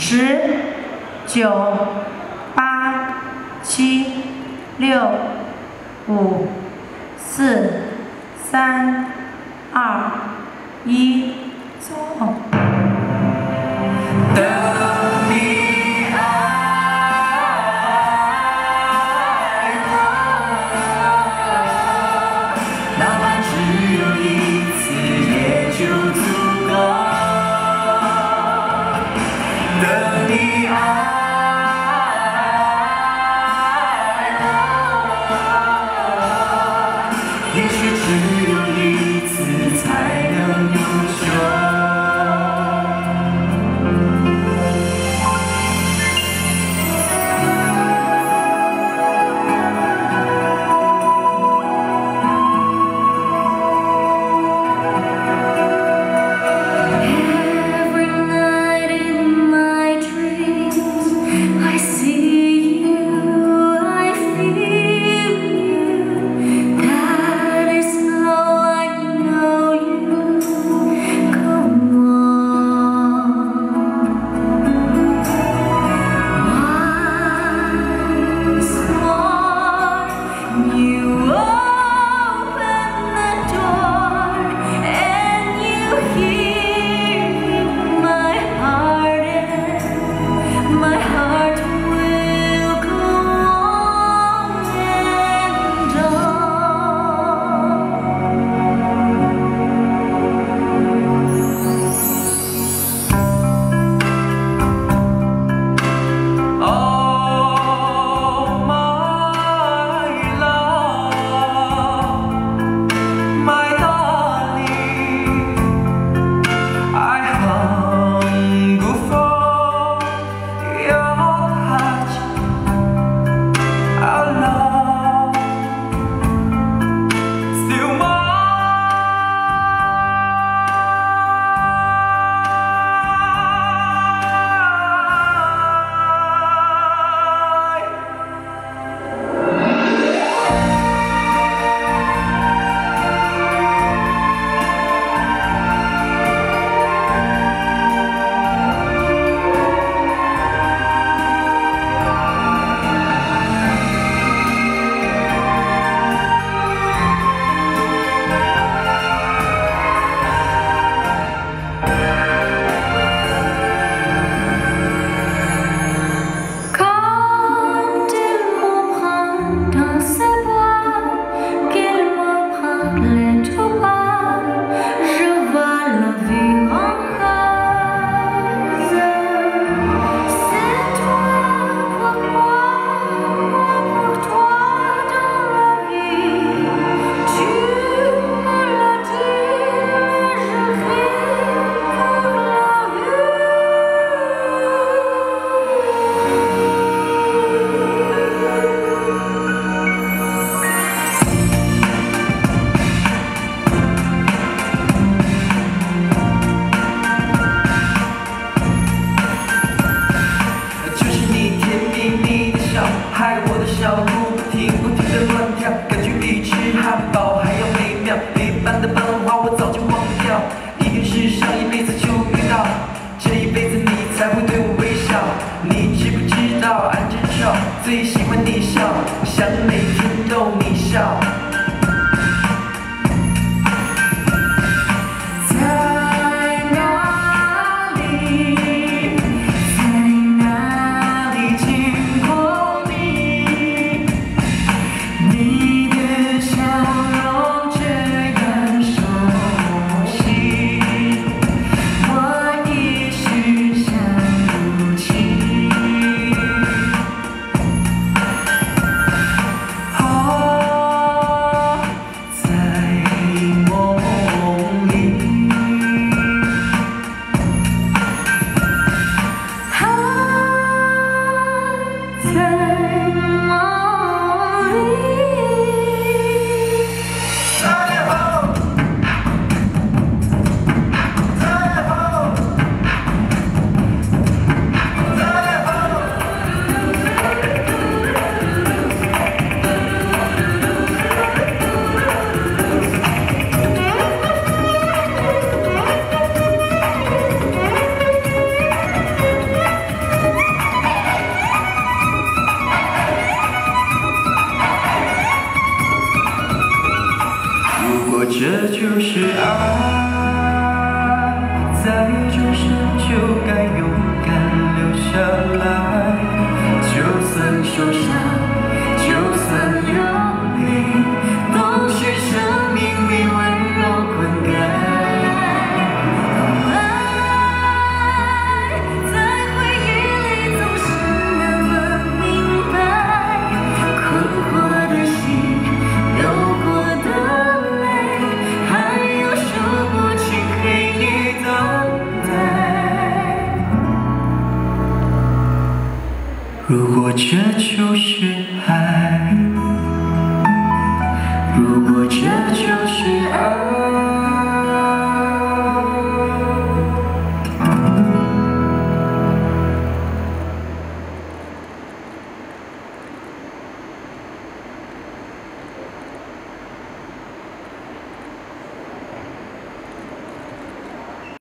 十九八七六五四三二一走 I'm. 笑，一定是上一辈子就遇到，这一辈子你才会对我微笑，你知不知道？安真笑，最。